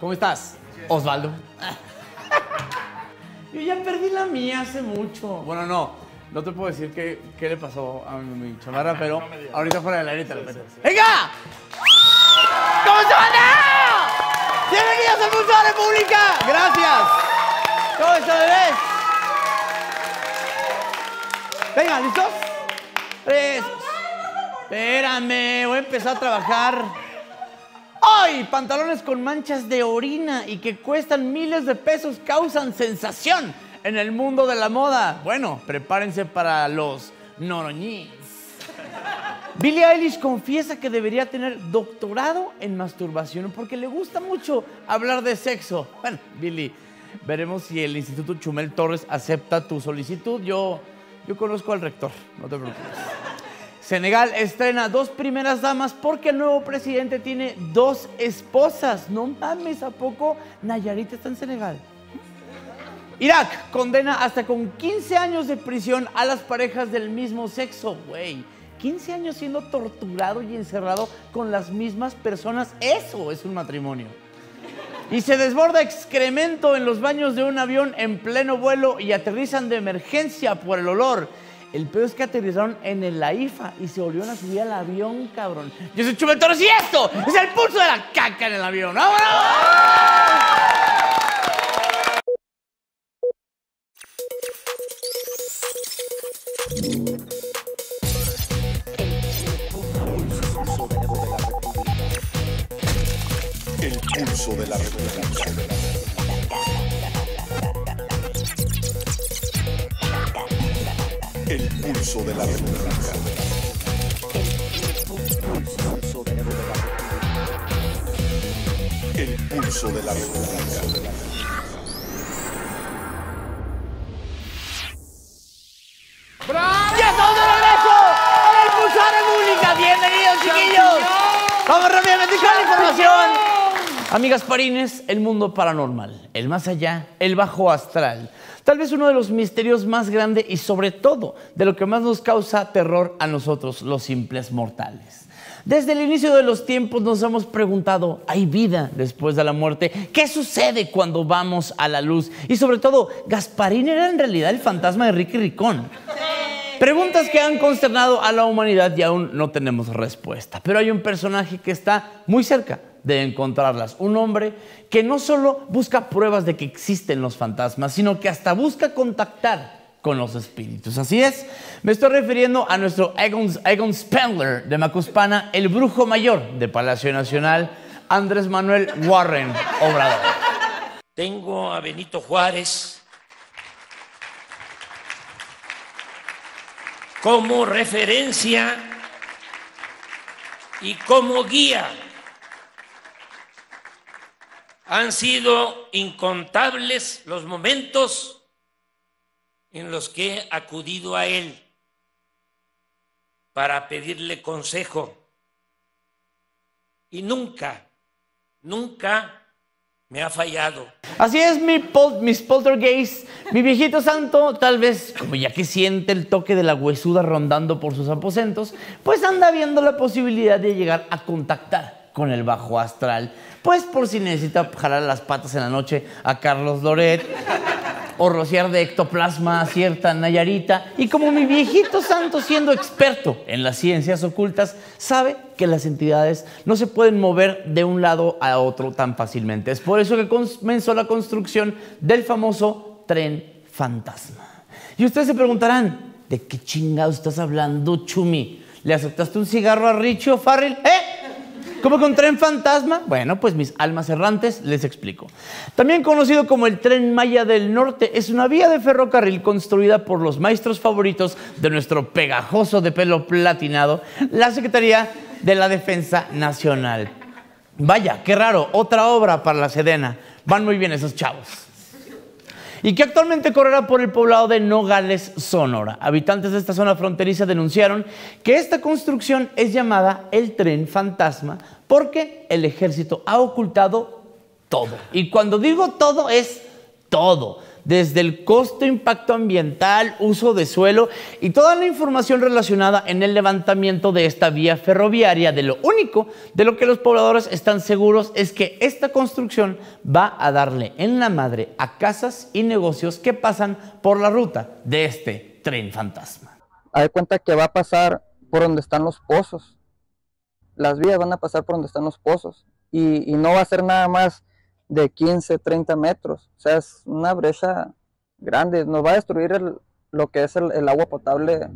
¿Cómo estás? Osvaldo. Yo ya perdí la mía hace mucho. Bueno, no. No te puedo decir qué, qué le pasó a mi, mi chamarra, pero ahorita fuera del aire te lo meto. ¡Venga! ¿Cómo se anda? ¡Bienvenidos al Museo de la República! ¡Gracias! ¿Cómo está, bebés? Venga, ¿listos? Tres. Espérame, voy a empezar a trabajar. Pantalones con manchas de orina y que cuestan miles de pesos causan sensación en el mundo de la moda. Bueno, prepárense para los noroñis. Billie Eilish confiesa que debería tener doctorado en masturbación porque le gusta mucho hablar de sexo. Bueno, Billie, veremos si el Instituto Chumel Torres acepta tu solicitud. Yo, yo conozco al rector, no te preocupes. Senegal estrena dos primeras damas porque el nuevo presidente tiene dos esposas. No mames, ¿a poco Nayarit está en Senegal? Irak condena hasta con 15 años de prisión a las parejas del mismo sexo, güey. 15 años siendo torturado y encerrado con las mismas personas, eso es un matrimonio. Y se desborda excremento en los baños de un avión en pleno vuelo y aterrizan de emergencia por el olor. El peor es que aterrizaron en el AIFA y se volvieron a subir al avión, cabrón. Yo soy Chumel Torres y esto es el pulso de la caca en el avión. ¡Vámonos! El pulso de la República. El pulso de la República. El pulso de la República. Amigas parines, el mundo paranormal, el más allá, el bajo astral. Tal vez uno de los misterios más grandes y sobre todo de lo que más nos causa terror a nosotros, los simples mortales. Desde el inicio de los tiempos nos hemos preguntado, ¿hay vida después de la muerte? ¿Qué sucede cuando vamos a la luz? Y sobre todo, ¿Gasparín era en realidad el fantasma de Ricky Ricón? Preguntas que han consternado a la humanidad y aún no tenemos respuesta. Pero hay un personaje que está muy cerca de encontrarlas. Un hombre que no solo busca pruebas de que existen los fantasmas, sino que hasta busca contactar con los espíritus. Así es, me estoy refiriendo a nuestro Egon, Egon de Macuspana, el brujo mayor de Palacio Nacional, Andrés Manuel Warren Obrador. Tengo a Benito Juárez como referencia y como guía. Han sido incontables los momentos en los que he acudido a él para pedirle consejo. Y nunca, nunca me ha fallado. Así es, mi pol- mis poltergeist, mi viejito santo, tal vez, como ya que siente el toque de la huesuda rondando por sus aposentos, pues anda viendo la posibilidad de llegar a contactar con el bajo astral. Pues por si necesita jalar las patas en la noche a Carlos Loret o rociar de ectoplasma a cierta Nayarita. Y como mi viejito santo, siendo experto en las ciencias ocultas, sabe que las entidades no se pueden mover de un lado a otro tan fácilmente. Es por eso que comenzó la construcción del famoso tren fantasma. Y ustedes se preguntarán, ¿de qué chingado estás hablando, Chumi? ¿Le aceptaste un cigarro a Richie O'Farrell? ¿Eh? ¿Cómo que tren fantasma? Bueno, pues mis almas errantes les explico. También conocido como el Tren Maya del Norte, es una vía de ferrocarril construida por los maestros favoritos de nuestro pegajoso de pelo platinado, la Secretaría de la Defensa Nacional. Vaya, qué raro, otra obra para la Sedena. Van muy bien esos chavos y que actualmente correrá por el poblado de Nogales, Sonora. Habitantes de esta zona fronteriza denunciaron que esta construcción es llamada el tren fantasma porque el ejército ha ocultado todo. Y cuando digo todo es todo. Desde el costo, impacto ambiental, uso de suelo y toda la información relacionada en el levantamiento de esta vía ferroviaria. De lo único de lo que los pobladores están seguros es que esta construcción va a darle en la madre a casas y negocios que pasan por la ruta de este tren fantasma. Hay cuenta que va a pasar por donde están los pozos. Las vías van a pasar por donde están los pozos. Y, y no va a ser nada más de 15, 30 metros. O sea, es una brecha grande. Nos va a destruir el- lo que es el, agua potable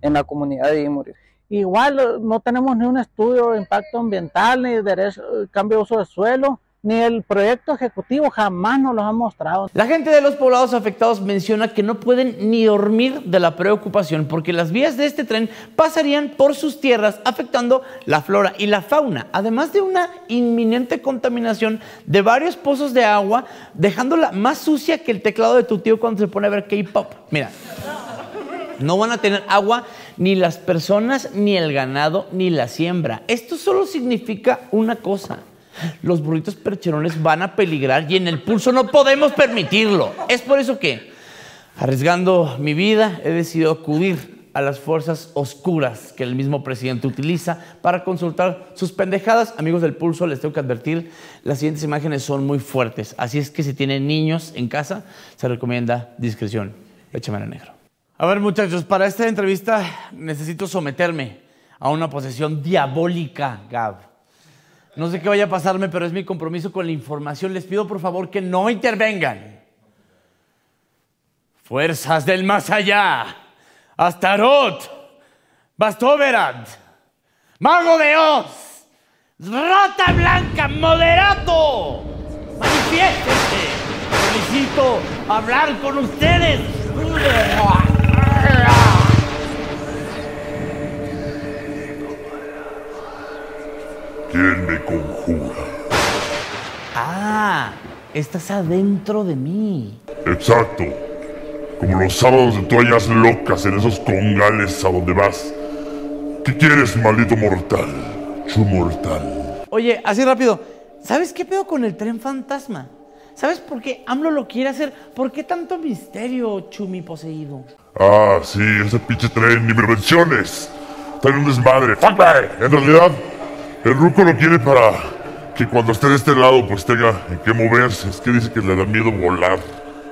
en la comunidad de Imoris. Igual no tenemos ni un estudio de impacto ambiental, ni de derecho- cambio de uso de suelo, ni el proyecto ejecutivo jamás nos los han mostrado. La gente de los poblados afectados menciona que no pueden ni dormir de la preocupación porque las vías de este tren pasarían por sus tierras afectando la flora y la fauna, además de una inminente contaminación de varios pozos de agua, dejándola más sucia que el teclado de tu tío cuando se pone a ver K-pop. Mira, no van a tener agua ni las personas, ni el ganado, ni la siembra. Esto solo significa una cosa. Los burritos percherones van a peligrar y en el pulso no podemos permitirlo. Es por eso que, arriesgando mi vida, he decidido acudir a las fuerzas oscuras que el mismo presidente utiliza para consultar sus pendejadas. Amigos del pulso, les tengo que advertir, las siguientes imágenes son muy fuertes. Así es que si tienen niños en casa, se recomienda discreción. Échame en negro. A ver, muchachos, para esta entrevista necesito someterme a una posesión diabólica, Gab. No sé qué vaya a pasarme, pero es mi compromiso con la información. Les pido por favor que no intervengan. Fuerzas del más allá. Astarot. Bastoverad. Mago de Oz. Rata Blanca. Moderato. Manifiéstense. Solicito hablar con ustedes. ¿Quién me conjura? Ah, estás adentro de mí. Exacto. Como los sábados de toallas locas en esos congales a donde vas. ¿Qué quieres, maldito mortal? Chu mortal. Oye, así rápido. ¿Sabes qué pedo con el tren fantasma? ¿Sabes por qué AMLO lo quiere hacer? ¿Por qué tanto misterio, Chumi poseído? Ah, sí, ese pinche tren, ni me menciones. Está en un desmadre. Fuck. En realidad, el ruco lo quiere para que cuando esté de este lado, pues tenga en qué moverse. Es que dice que le da miedo volar.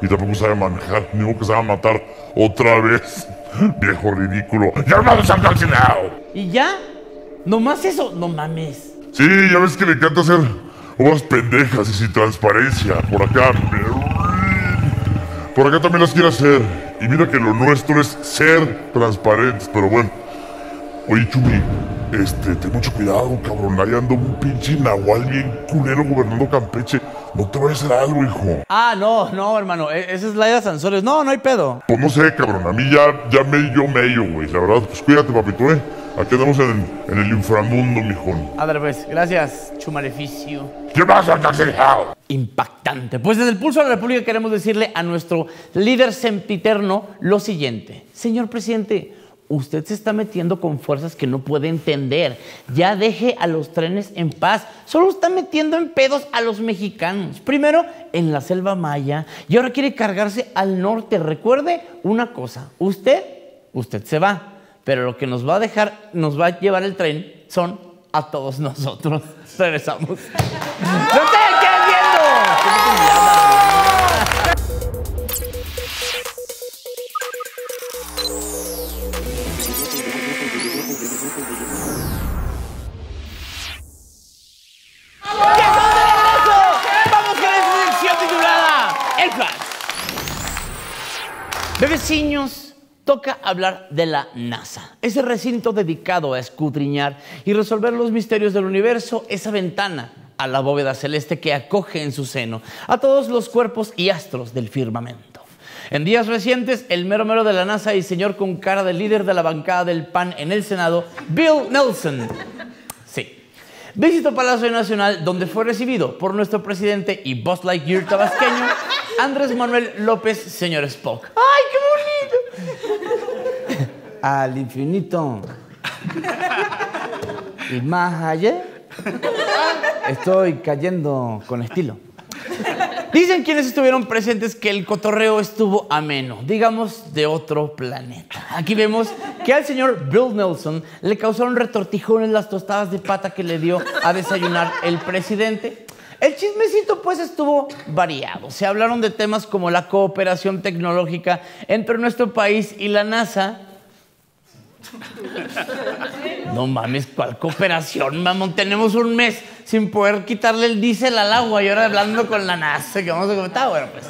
Y tampoco sabe manejar, ni que se va a matar otra vez. Viejo ridículo. ¡Ya no se! ¿Y ya? ¿Nomás eso? No mames. Sí, ya ves que le encanta hacer obras pendejas y sin transparencia. Por acá. Por acá también las quiere hacer. Y mira que lo nuestro es ser transparentes, pero bueno. Oye, Chumi, este, ten mucho cuidado, cabrón. Ahí anda un pinche nahual bien culero gobernando Campeche. No te vayas a hacer algo, hijo. Ah, no, no, hermano. e- Esa es Laida Sansores. No, no hay pedo. Pues no sé, cabrón. A mí ya, ya me yo medio, güey. La verdad, pues cuídate, papito, eh. Aquí andamos en, en el inframundo, mijón. Ándale, pues. Gracias, Chumaleficio. ¿Qué vas a hacer, Impactante. Pues desde el Pulso de la República queremos decirle a nuestro líder sempiterno lo siguiente. Señor presidente, usted se está metiendo con fuerzas que no puede entender. Ya deje a los trenes en paz. Solo está metiendo en pedos a los mexicanos. Primero en la selva maya y ahora quiere cargarse al norte. Recuerde una cosa, usted, usted se va, pero lo que nos va a dejar, nos va a llevar el tren son a todos nosotros. Regresamos. Bebeciños, toca hablar de la NASA, ese recinto dedicado a escudriñar y resolver los misterios del universo, esa ventana a la bóveda celeste que acoge en su seno a todos los cuerpos y astros del firmamento. En días recientes, el mero mero de la NASA y señor con cara de líder de la bancada del PAN en el Senado, Bill Nelson. Visitó Palacio Nacional, donde fue recibido por nuestro presidente y Boss Lightyear tabasqueño, Andrés Manuel López, señor Spock. ¡Ay, qué bonito! Al infinito. Y más allá, estoy cayendo con estilo. Dicen quienes estuvieron presentes que el cotorreo estuvo ameno, digamos de otro planeta. Aquí vemos que al señor Bill Nelson le causaron retortijones las tostadas de pata que le dio a desayunar el presidente. El chismecito pues estuvo variado. Se hablaron de temas como la cooperación tecnológica entre nuestro país y la NASA. No mames, ¿cuál cooperación, mamón? Tenemos un mes sin poder quitarle el diésel al agua y ahora hablando con la NASA, que vamos a comentar. Bueno, pues.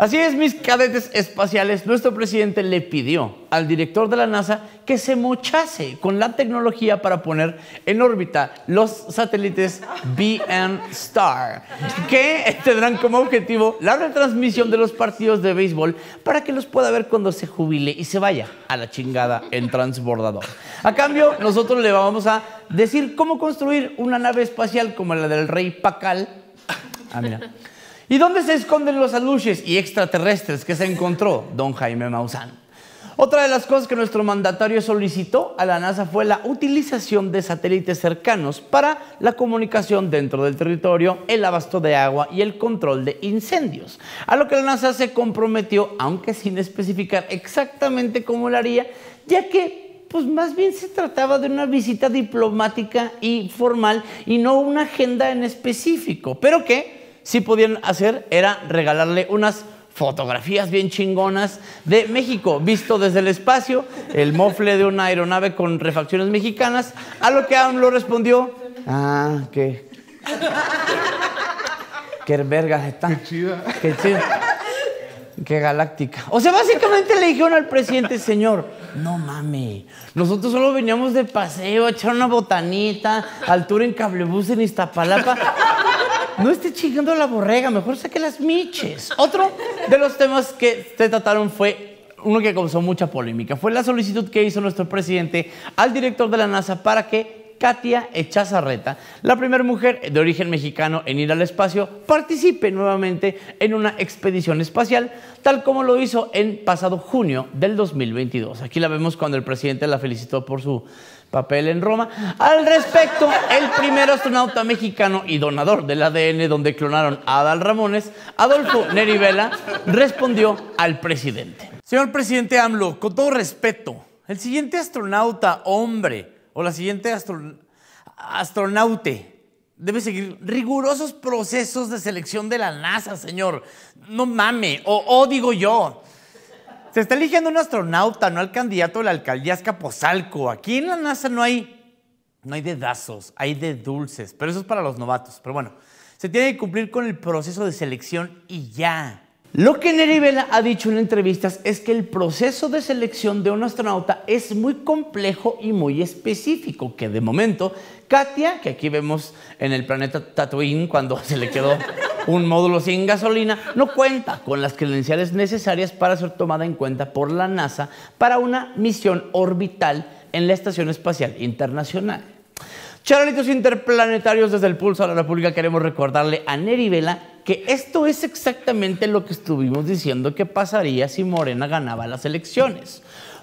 Así es, mis cadetes espaciales, nuestro presidente le pidió al director de la NASA que se mochase con la tecnología para poner en órbita los satélites BN Star, que tendrán como objetivo la retransmisión de los partidos de béisbol para que los pueda ver cuando se jubile y se vaya a la chingada en transbordador. A cambio, nosotros le vamos a decir cómo construir una nave espacial como la del rey Pacal. Ah, mira. ¿Y dónde se esconden los aluches y extraterrestres que se encontró don Jaime Maussan? Otra de las cosas que nuestro mandatario solicitó a la NASA fue la utilización de satélites cercanos para la comunicación dentro del territorio, el abasto de agua y el control de incendios. A lo que la NASA se comprometió, aunque sin especificar exactamente cómo lo haría, ya que pues más bien se trataba de una visita diplomática y formal y no una agenda en específico, pero que sí podían hacer era regalarle unas fotografías bien chingonas de México, visto desde el espacio, el mofle de una aeronave con refacciones mexicanas, a lo que AMLO respondió, ah, qué... Qué vergas están. Qué chida. Qué chida. Qué galáctica. O sea, básicamente le dijeron al presidente, señor, no mame, nosotros solo veníamos de paseo, a echar una botanita, altura en cablebús en Iztapalapa. No esté chingando la borrega, mejor saque las miches. Otro de los temas que se trataron fue uno que causó mucha polémica. Fue la solicitud que hizo nuestro presidente al director de la NASA para que Katia Echazarreta, la primera mujer de origen mexicano en ir al espacio, participe nuevamente en una expedición espacial, tal como lo hizo en pasado junio del 2022. Aquí la vemos cuando el presidente la felicitó por su papel en Roma. Al respecto, el primer astronauta mexicano y donador del ADN donde clonaron a Adal Ramones, Adolfo Nerivela, respondió al presidente. Señor presidente AMLO, con todo respeto, el siguiente astronauta hombre o la siguiente astronaute debe seguir rigurosos procesos de selección de la NASA, señor. No mame, o, digo yo. Se está eligiendo un astronauta, no al candidato de la alcaldía Escaposalco. Aquí en la NASA no hay, no hay dedazos, hay de dulces, pero eso es para los novatos. Pero bueno, se tiene que cumplir con el proceso de selección y ya. Lo que Neri Vela ha dicho en entrevistas es que el proceso de selección de un astronauta es muy complejo y muy específico, que de momento Katia, que aquí vemos en el planeta Tatooine cuando se le quedó un módulo sin gasolina, no cuenta con las credenciales necesarias para ser tomada en cuenta por la NASA para una misión orbital en la Estación Espacial Internacional. Charlitos interplanetarios desde el pulso a la República queremos recordarle a Neri Vela que esto es exactamente lo que estuvimos diciendo que pasaría si Morena ganaba las elecciones.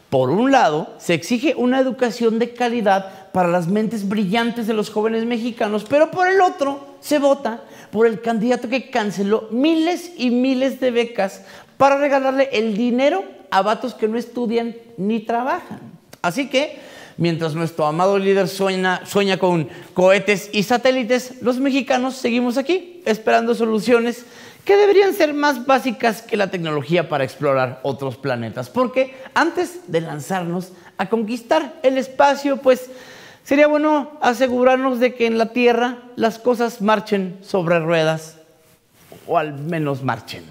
Por un lado, se exige una educación de calidad para las mentes brillantes de los jóvenes mexicanos, pero por el otro, se vota por el candidato que canceló miles y miles de becas para regalarle el dinero a vatos que no estudian ni trabajan. Así que Mientras nuestro amado líder sueña, sueña con cohetes y satélites, los mexicanos seguimos aquí esperando soluciones que deberían ser más básicas que la tecnología para explorar otros planetas. Porque antes de lanzarnos a conquistar el espacio, pues sería bueno asegurarnos de que en la Tierra las cosas marchen sobre ruedas, o al menos marchen.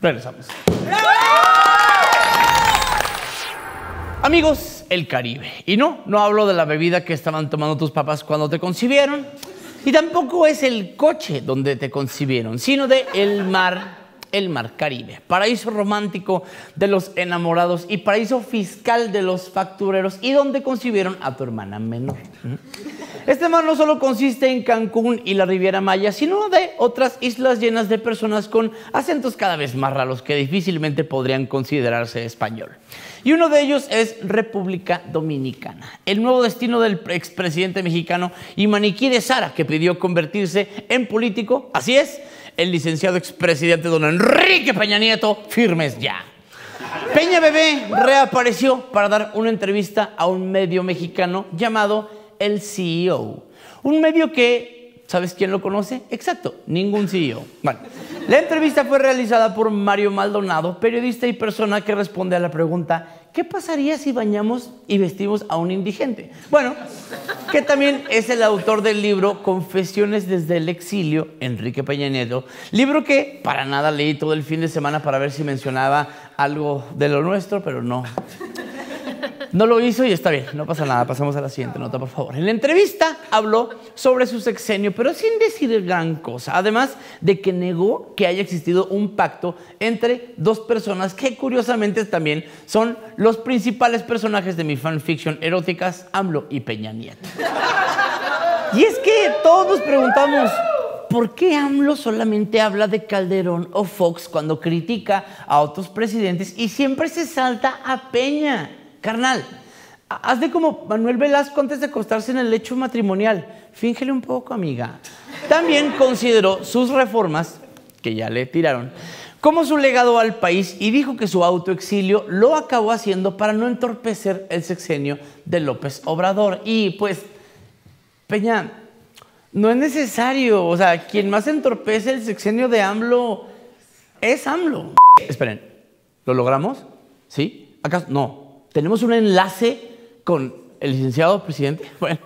Regresamos. Amigos, el Caribe. Y no, no hablo de la bebida que estaban tomando tus papás cuando te concibieron. Y tampoco es el coche donde te concibieron, sino de el mar, el mar Caribe. Paraíso romántico de los enamorados y paraíso fiscal de los factureros y donde concibieron a tu hermana menor. Este mar no solo consiste en Cancún y la Riviera Maya, sino de otras islas llenas de personas con acentos cada vez más raros que difícilmente podrían considerarse español. Y uno de ellos es República Dominicana, el nuevo destino del expresidente mexicano y maniquí de Sara, que pidió convertirse en político, así es, el licenciado expresidente don Enrique Peña Nieto, firmes ya. Peña Bebé reapareció para dar una entrevista a un medio mexicano llamado El CEO. Un medio que, ¿sabes quién lo conoce? Exacto, ningún CEO. Bueno, la entrevista fue realizada por Mario Maldonado, periodista y persona que responde a la pregunta, ¿qué pasaría si bañamos y vestimos a un indigente? Bueno, que también es el autor del libro Confesiones desde el exilio, Enrique Peña Nieto, libro que para nada leí todo el fin de semana para ver si mencionaba algo de lo nuestro, pero no. No lo hizo y está bien, no pasa nada. Pasamos a la siguiente nota, por favor. En la entrevista habló sobre su sexenio, pero sin decir gran cosa. Además de que negó que haya existido un pacto entre dos personas que curiosamente también son los principales personajes de mi fanfiction eróticas, AMLO y Peña Nieto. Y es que todos nos preguntamos, ¿por qué AMLO solamente habla de Calderón o Fox cuando critica a otros presidentes y siempre se salta a Peña? Carnal, haz de como Manuel Velasco antes de acostarse en el lecho matrimonial. Fíngele un poco, amiga. También consideró sus reformas, que ya le tiraron, como su legado al país y dijo que su autoexilio lo acabó haciendo para no entorpecer el sexenio de López Obrador. Y pues, Peña, no es necesario. O sea, quien más entorpece el sexenio de AMLO es AMLO. Esperen, ¿lo logramos? ¿Sí? ¿Acaso? No. ¿Tenemos un enlace con el licenciado presidente? Bueno.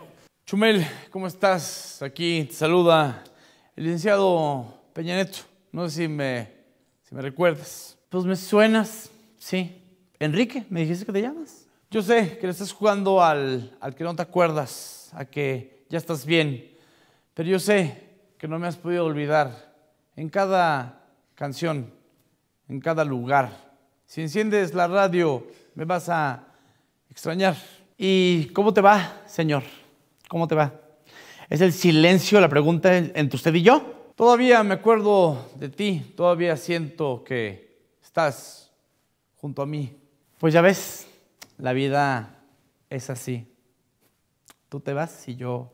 Chumel, ¿cómo estás? Aquí te saluda el licenciado Peña Neto. No sé si me, si me recuerdas. Pues me suenas, sí. Enrique, ¿me dijiste que te llamas? Yo sé que le estás jugando al, al que no te acuerdas, a que ya estás bien. Pero yo sé que no me has podido olvidar. En cada canción, en cada lugar. Si enciendes la radio me vas a extrañar. ¿Y cómo te va, Señor? ¿Cómo te va? ¿Es el silencio la pregunta entre usted y yo? Todavía me acuerdo de ti, todavía siento que estás junto a mí. Pues ya ves, la vida es así. Tú te vas y yo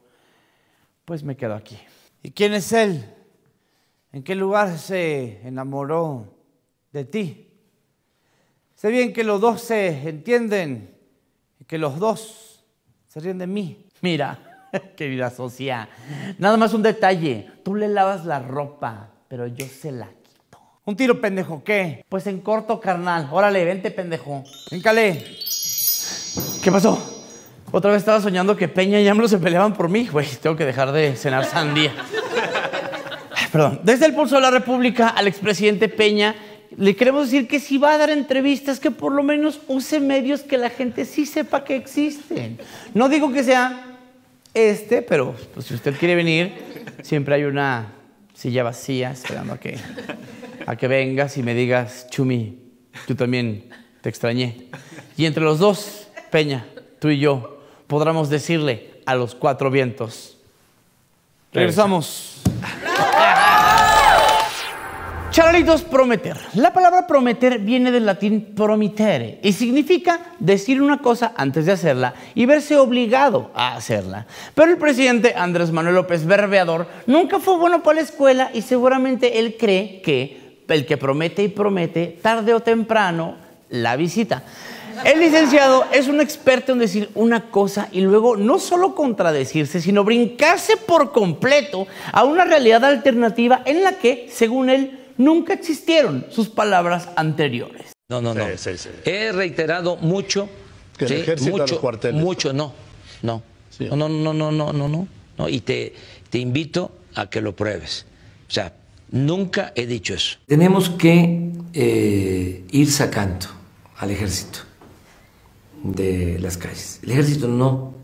pues me quedo aquí. ¿Y quién es él? ¿En qué lugar se enamoró de ti? Sé bien que los dos se entienden y que los dos se ríen de mí. Mira, querida socia, nada más un detalle. Tú le lavas la ropa, pero yo se la quito. Un tiro, pendejo, ¿qué? Pues en corto, carnal. Órale, vente, pendejo. Encalé. ¿Qué pasó? Otra vez estaba soñando que Peña y AMLO se peleaban por mí. Güey, tengo que dejar de cenar sandía. Perdón. Desde el Pulso de la República al expresidente Peña le queremos decir que si va a dar entrevistas, que por lo menos use medios que la gente sí sepa que existen. No digo que sea este, pero pues, si usted quiere venir, siempre hay una silla vacía esperando a que, a que vengas y me digas, Chumi, tú también te extrañé. Y entre los dos, Peña, tú y yo, podremos decirle a los cuatro vientos. Regresamos. Charalitos, prometer. La palabra prometer viene del latín promitere y significa decir una cosa antes de hacerla y verse obligado a hacerla. Pero el presidente Andrés Manuel López Berbeador nunca fue bueno para la escuela y seguramente él cree que el que promete y promete, tarde o temprano, la visita. El licenciado es un experto en decir una cosa y luego no solo contradecirse, sino brincarse por completo a una realidad alternativa en la que, según él, nunca existieron sus palabras anteriores. No, no, no. Sí, sí, sí. He reiterado mucho. Que el sí, ejército a mucho, los cuarteles. Mucho, no. No. Sí. No, no, no, no, no, no, no. no. Y te, te invito a que lo pruebes. O sea, nunca he dicho eso. Tenemos que eh, ir sacando al ejército de las calles. El ejército no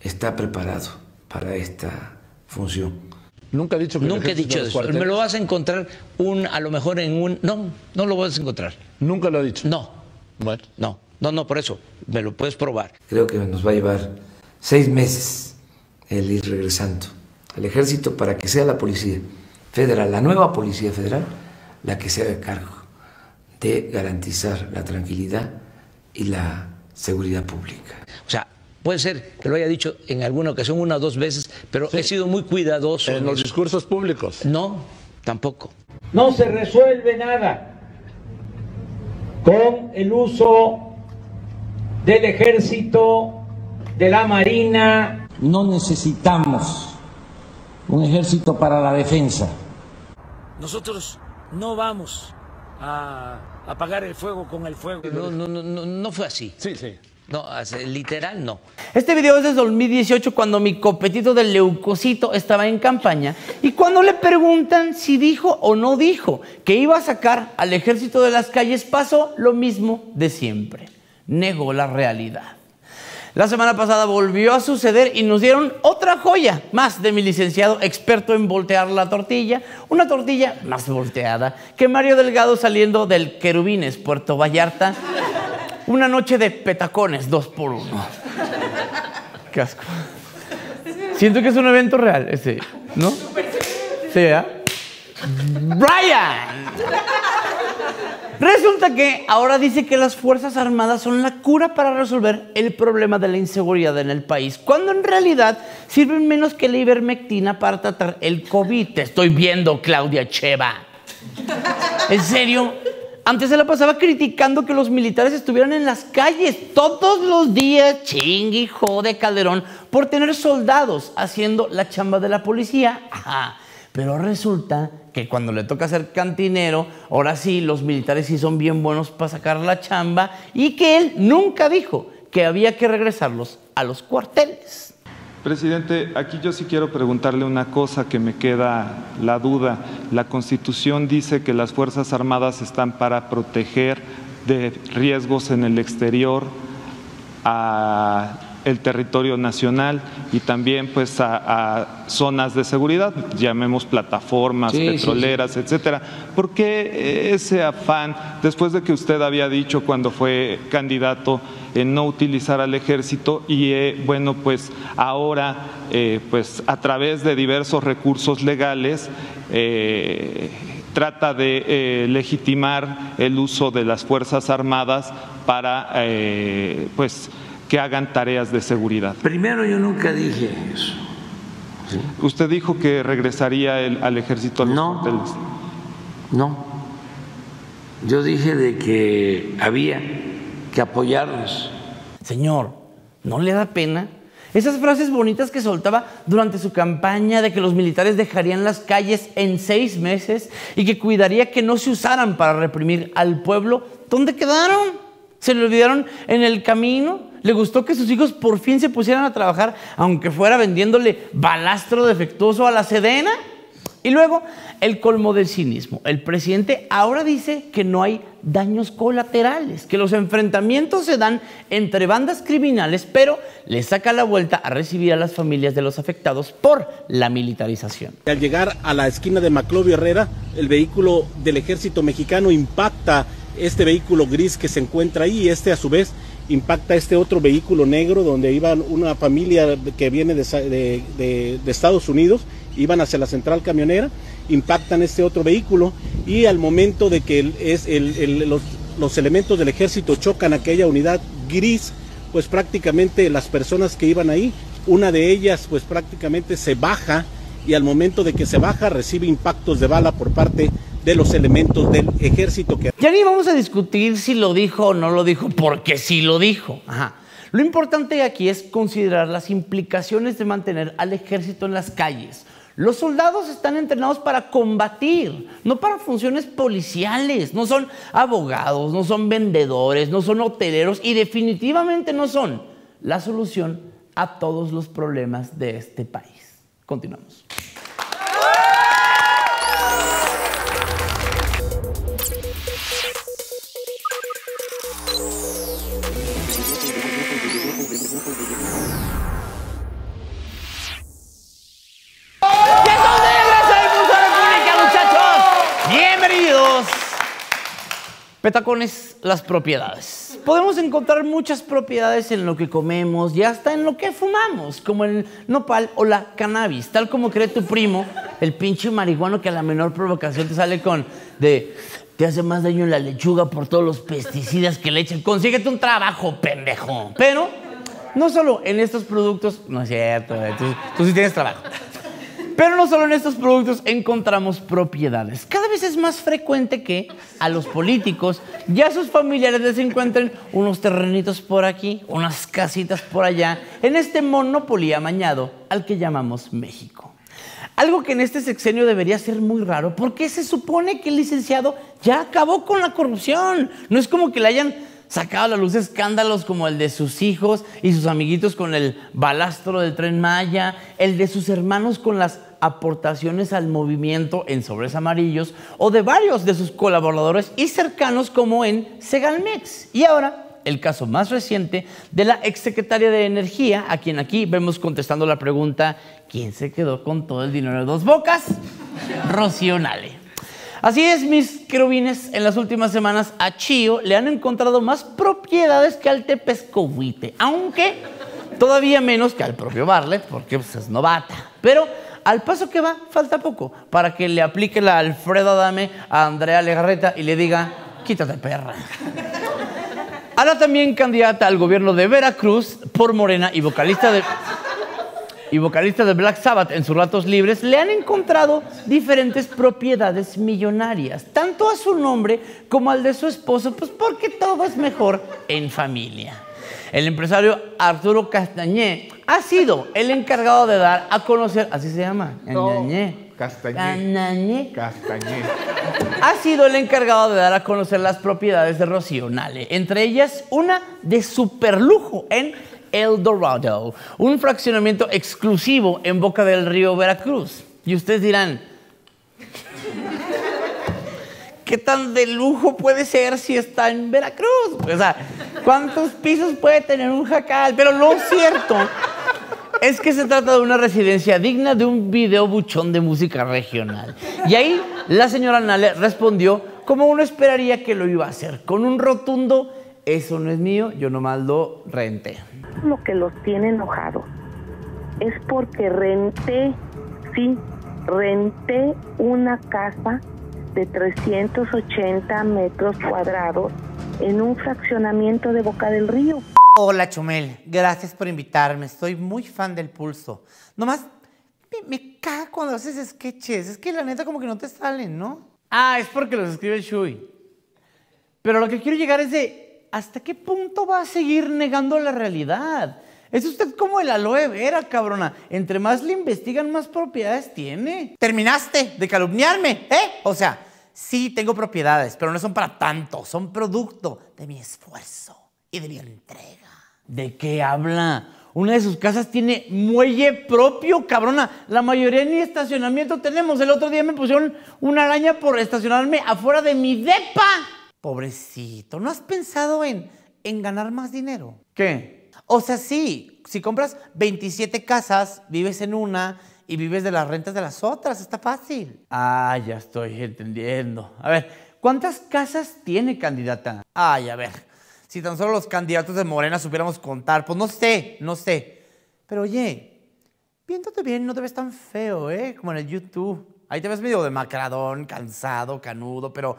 está preparado para esta función. Nunca he dicho que el Nunca he dicho eso. Me lo vas a encontrar un, a lo mejor en un. No, no lo vas a encontrar. Nunca lo he dicho. No, Bueno. no, no, no, por eso. Me lo puedes probar. Creo que nos va a llevar seis meses el ir regresando al ejército para que sea la policía federal, la nueva policía federal, la que se haga cargo de garantizar la tranquilidad y la seguridad pública. O sea, puede ser que lo haya dicho en alguna ocasión, una o dos veces, pero he sido muy cuidadoso. En los discursos públicos. No, tampoco. No se resuelve nada con el uso del ejército, de la marina. No necesitamos un ejército para la defensa. Nosotros no vamos a apagar el fuego con el fuego. No, no, no, no, no fue así. Sí, sí. No, literal no. Este video es de 2018 cuando mi copetito del leucocito estaba en campaña y cuando le preguntan si dijo o no dijo que iba a sacar al ejército de las calles pasó lo mismo de siempre. Negó la realidad. La semana pasada volvió a suceder y nos dieron otra joya más de mi licenciado experto en voltear la tortilla, una tortilla más volteada que Mario Delgado saliendo del Querubines Puerto Vallarta una noche de petacones, dos por uno. Qué asco. Siento que es un evento real, ese, ¿no? Sí, ¿eh? Brian. Resulta que ahora dice que las Fuerzas Armadas son la cura para resolver el problema de la inseguridad en el país, cuando en realidad sirven menos que la ivermectina para tratar el COVID. Te estoy viendo, Claudia Cheva. ¿En serio? Antes se la pasaba criticando que los militares estuvieran en las calles todos los días, chingui, jode Calderón, por tener soldados haciendo la chamba de la policía. Pero resulta que cuando le toca ser cantinero, ahora sí, los militares sí son bien buenos para sacar la chamba y que él nunca dijo que había que regresarlos a los cuarteles. Presidente, aquí yo sí quiero preguntarle una cosa que me queda la duda. La Constitución dice que las Fuerzas Armadas están para proteger de riesgos en el exterior a el territorio nacional y también pues a, a zonas de seguridad, llamemos plataformas Sí, sí, petroleras, etcétera. ¿Por qué ese afán, después de que usted había dicho cuando fue candidato en no utilizar al ejército y eh, bueno pues ahora eh, pues a través de diversos recursos legales eh, trata de eh, legitimar el uso de las fuerzas armadas para pues que hagan tareas de seguridad. Primero yo nunca dije eso. Usted dijo que regresaría el- al ejército a los No. No. Yo dije de que había que apoyarlos. Señor, ¿no le da pena? Esas frases bonitas que soltaba durante su campaña de que los militares dejarían las calles en seis meses y que cuidaría que no se usaran para reprimir al pueblo, ¿dónde quedaron? ¿Se le olvidaron en el camino? ¿Le gustó que sus hijos por fin se pusieran a trabajar, aunque fuera vendiéndole balastro defectuoso a la Sedena? Y luego, el colmo del cinismo. El presidente ahora dice que no hay daños colaterales, que los enfrentamientos se dan entre bandas criminales, pero le saca la vuelta a recibir a las familias de los afectados por la militarización. Al llegar a la esquina de Maclovio Herrera, el vehículo del ejército mexicano impacta este vehículo gris que se encuentra ahí y este a su vez impacta este otro vehículo negro donde iban una familia que viene de Estados Unidos, iban hacia la central camionera, impactan este otro vehículo y al momento de que el- es el- el- los, los elementos del ejército chocan aquella unidad gris, pues prácticamente las personas que iban ahí, una de ellas pues prácticamente se baja y al momento de que se baja recibe impactos de bala por parte de los elementos del ejército que Ya ni vamos a discutir si lo dijo o no lo dijo, porque sí lo dijo. Ajá. Lo importante aquí es considerar las implicaciones de mantener al ejército en las calles. Los soldados están entrenados para combatir, no para funciones policiales. No son abogados, no son vendedores, no son hoteleros y definitivamente no son la solución a todos los problemas de este país. Continuamos. Petacones, las propiedades. Podemos encontrar muchas propiedades en lo que comemos y hasta en lo que fumamos, como el nopal o la cannabis, tal como cree tu primo, el pinche marihuano que a la menor provocación te sale con de te hace más daño la lechuga por todos los pesticidas que le echan. Consíguete un trabajo, pendejo. Pero no solo en estos productos, no es cierto, tú sí tienes trabajo. Pero no solo en estos productos encontramos propiedades. Cada vez es más frecuente que a los políticos y a sus familiares les encuentren unos terrenitos por aquí, unas casitas por allá, en este monopolio amañado al que llamamos México. Algo que en este sexenio debería ser muy raro, porque se supone que el licenciado ya acabó con la corrupción. No es como que le hayan sacado a la luz escándalos como el de sus hijos y sus amiguitos con el balastro del tren Maya, el de sus hermanos con las aportaciones al movimiento en sobres amarillos o de varios de sus colaboradores y cercanos como en Segalmex. Y ahora el caso más reciente de la exsecretaria de Energía, a quien aquí vemos contestando la pregunta, ¿quién se quedó con todo el dinero de dos bocas? Rocío Nale. Así es, mis querubines, en las últimas semanas a Chío le han encontrado más propiedades que al Tepescohuite, aunque todavía menos que al propio Barlet, porque pues, es novata. Pero al paso que va, falta poco para que le aplique la Alfredo Adame a Andrea Legarreta y le diga, quítate perra. Ahora también candidata al gobierno de Veracruz por Morena y vocalista de y vocalista de Black Sabbath en sus ratos libres, le han encontrado diferentes propiedades millonarias, tanto a su nombre como al de su esposo, pues porque todo es mejor en familia. El empresario Arturo Castañé ha sido el encargado de dar a conocer, así se llama, Castañé. Castañé. Castañé. Ha sido el encargado de dar a conocer las propiedades de Rocío Nale, entre ellas una de superlujo en El Dorado, un fraccionamiento exclusivo en Boca del Río Veracruz. Y ustedes dirán, ¿qué tan de lujo puede ser si está en Veracruz? O sea, ¿cuántos pisos puede tener un jacal? Pero lo cierto es que se trata de una residencia digna de un video buchón de música regional. Y ahí la señora Nale respondió como uno esperaría que lo iba a hacer, con un rotundo, eso no es mío, yo nomás lo renté. Lo que los tiene enojados es porque renté, sí, renté una casa de 380 metros cuadrados en un fraccionamiento de Boca del Río. Hola Chumel, gracias por invitarme. Estoy muy fan del pulso. Nomás me, me caga cuando haces sketches. Es que la neta como que no te salen, ¿no? Ah, es porque los escribe Shui. Pero lo que quiero llegar es de, ¿hasta qué punto va a seguir negando la realidad? Es usted como el aloe vera, cabrona. Entre más le investigan, más propiedades tiene. Terminaste de calumniarme, ¿eh? O sea, sí tengo propiedades, pero no son para tanto. Son producto de mi esfuerzo y de mi entrega. ¿De qué habla? Una de sus casas tiene muelle propio, cabrona. La mayoría ni estacionamiento tenemos. El otro día me pusieron una araña por estacionarme afuera de mi depa. Pobrecito, ¿no has pensado en, en ganar más dinero? ¿Qué? O sea, sí, si compras 27 casas, vives en una y vives de las rentas de las otras, está fácil. Ah, ya estoy entendiendo. A ver, ¿cuántas casas tiene candidata? Ay, a ver, si tan solo los candidatos de Morena supiéramos contar, pues no sé, no sé. Pero oye, viéndote bien, no te ves tan feo, ¿eh? Como en el YouTube. Ahí te ves medio demacradón, cansado, canudo, pero,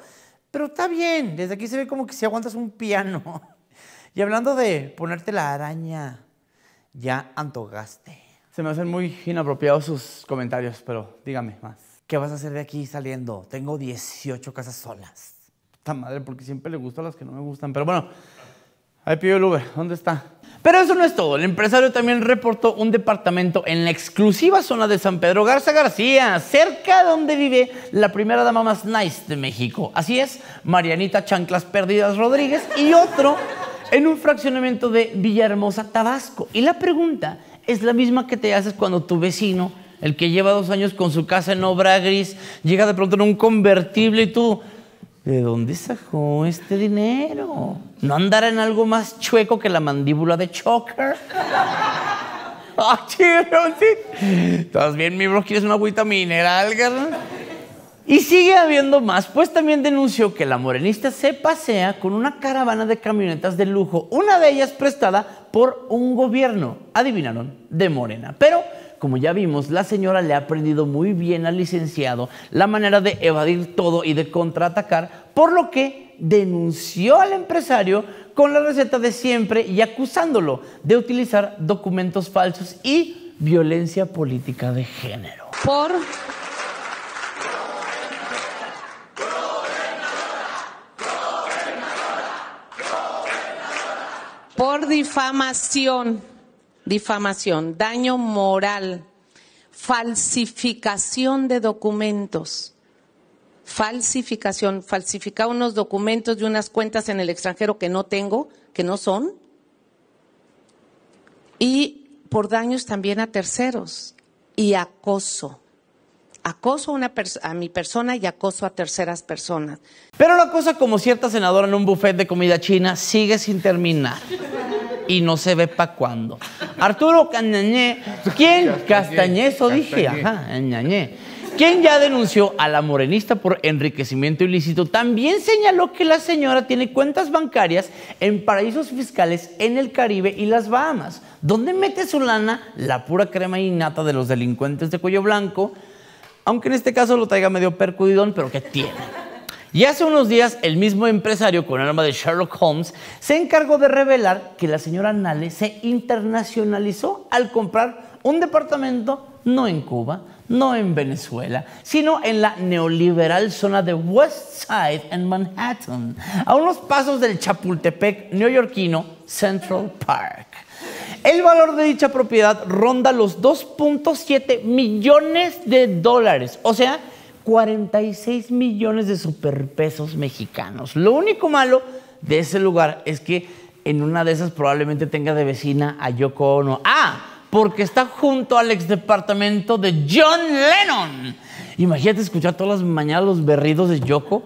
pero está bien. Desde aquí se ve como que si aguantas un piano. Y hablando de ponerte la araña, ya antogaste. Se me hacen muy inapropiados sus comentarios, pero dígame más. ¿Qué vas a hacer de aquí saliendo? Tengo 18 casas solas. Puta madre, porque siempre le gustan las que no me gustan. Pero bueno, ahí pidió el Uber. ¿Dónde está? Pero eso no es todo. El empresario también reportó un departamento en la exclusiva zona de San Pedro Garza García, cerca de donde vive la primera dama más nice de México. Así es, Marianita Chanclas Perdidas Rodríguez y otro en un fraccionamiento de Villahermosa, Tabasco. Y la pregunta es la misma que te haces cuando tu vecino, el que lleva dos años con su casa en obra gris, llega de pronto en un convertible y tú, ¿de dónde sacó este dinero? ¿No andará en algo más chueco que la mandíbula de Choker? ¡Ah. ¿Estás bien, mi bro? ¿Quieres una agüita mineral? Y sigue habiendo más, pues también denunció que la morenista se pasea con una caravana de camionetas de lujo, una de ellas prestada por un gobierno, adivinaron, de Morena. Pero, como ya vimos, la señora le ha aprendido muy bien al licenciado la manera de evadir todo y de contraatacar, por lo que denunció al empresario con la receta de siempre y acusándolo de utilizar documentos falsos y violencia política de género. por por difamación, difamación, daño moral, falsificación de documentos, falsificación, falsificar unos documentos de unas cuentas en el extranjero que no tengo, que no son, y por daños también a terceros y acoso. Acoso a, una a mi persona y acoso a terceras personas. Pero la cosa como cierta senadora en un buffet de comida china sigue sin terminar. Y no se ve para cuándo. Arturo Cañañé, ¿quién? Castañezo dije, ajá, Cañañé. Quien ya denunció a la morenista por enriquecimiento ilícito, también señaló que la señora tiene cuentas bancarias en paraísos fiscales en el Caribe y las Bahamas, donde mete su lana la pura crema innata de los delincuentes de cuello blanco, aunque en este caso lo traiga medio percudidón, pero ¿qué tiene? Y hace unos días el mismo empresario con el alma de Sherlock Holmes se encargó de revelar que la señora Nale se internacionalizó al comprar un departamento no en Cuba, no en Venezuela, sino en la neoliberal zona de West Side en Manhattan, a unos pasos del Chapultepec neoyorquino Central Park. El valor de dicha propiedad ronda los 2.7 millones de dólares, o sea, 46 millones de superpesos mexicanos. Lo único malo de ese lugar es que en una de esas probablemente tenga de vecina a Yoko Ono. Ah, porque está junto al ex departamento de John Lennon. Imagínate escuchar todas las mañanas los berridos de Yoko.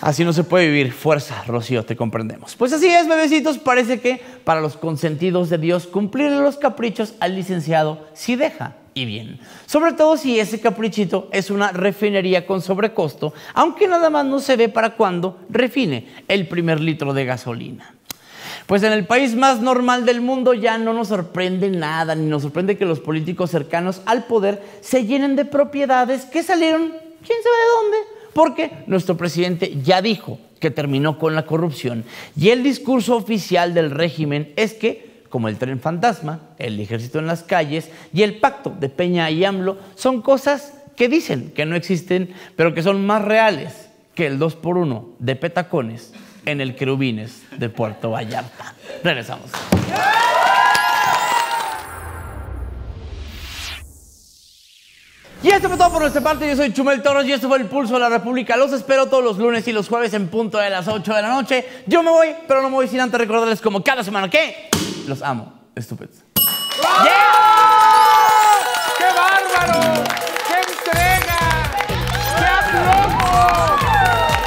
Así no se puede vivir. Fuerza, Rocío, te comprendemos. Pues así es, bebecitos. Parece que para los consentidos de Dios, cumplir los caprichos al licenciado sí deja y bien. Sobre todo si ese caprichito es una refinería con sobrecosto, aunque nada más no se ve para cuándo refine el primer litro de gasolina. Pues en el país más normal del mundo ya no nos sorprende nada, ni nos sorprende que los políticos cercanos al poder se llenen de propiedades que salieron, quién sabe de dónde, porque nuestro presidente ya dijo que terminó con la corrupción y el discurso oficial del régimen es que como el tren fantasma, el ejército en las calles y el pacto de Peña y AMLO son cosas que dicen que no existen, pero que son más reales que el 2 por 1 de petacones en el Querubines de Puerto Vallarta. Regresamos. Y esto fue todo por nuestra parte. Yo soy Chumel Toros y esto fue el Pulso de la República. Los espero todos los lunes y los jueves en punto de las 8 de la noche. Yo me voy, pero no me voy sin antes recordarles como cada semana que los amo, estúpidos. ¡Qué bárbaro! ¡Qué entrega! ¡Qué aplomo!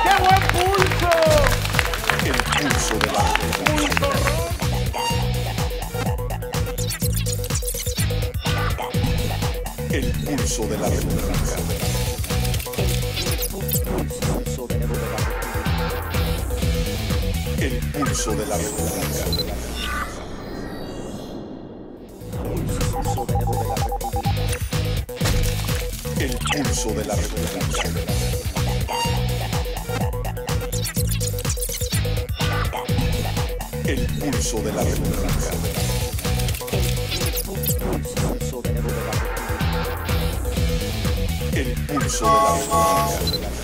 ¡Qué buen pulso! El pulso de la República. El pulso de la República. Pulso de la República. El pulso de la República. El pulso de la República. El pulso de la República.